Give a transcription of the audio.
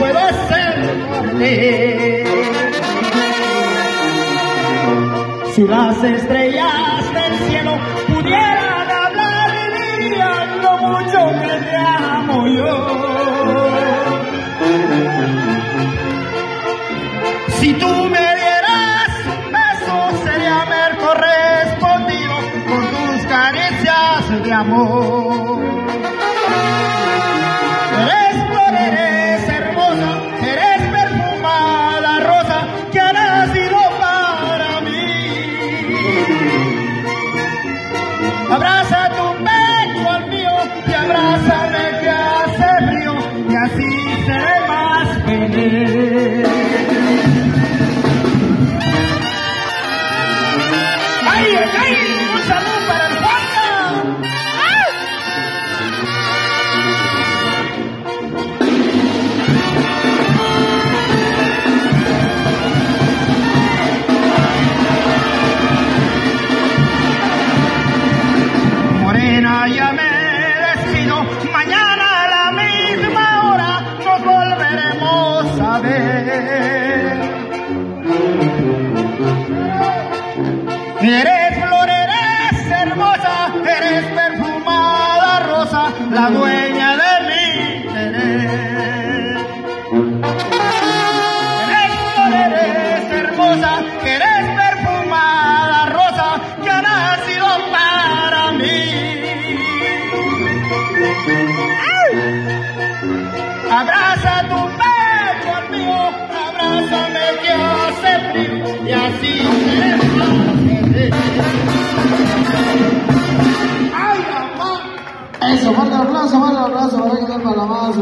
puedo ser Si las estrellas del cielo pudieran hablar, dirían lo mucho que te amo yo. Si tú me dieras un beso, sería haber correspondido con tus caricias de amor. Así seré más feliz. Eres flor, eres hermosa, eres perfumada rosa, la dueña de mi querer. Eres flor, eres hermosa, eres perfumada rosa, que ha nacido para mí. Abraza tu pecho mío, abrázame que hace frío y así seré Fuerte aplauso, fuerte aplauso, para que para la.